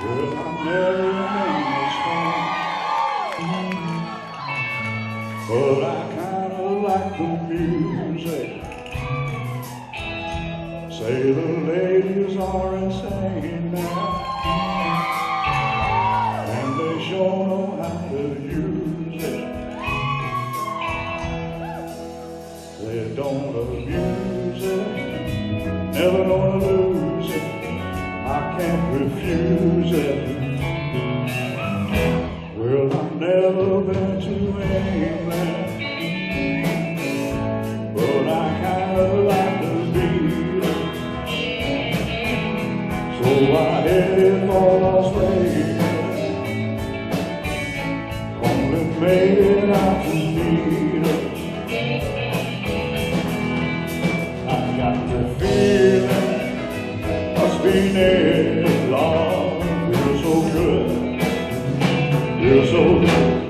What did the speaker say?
But I kinda like the music Say the ladies are insane now And they sure know how to use it They don't abuse it. Never gonna lose can't refuse it. Well, I've never been to England, but I kinda like the beat. So I headed for Australia. years old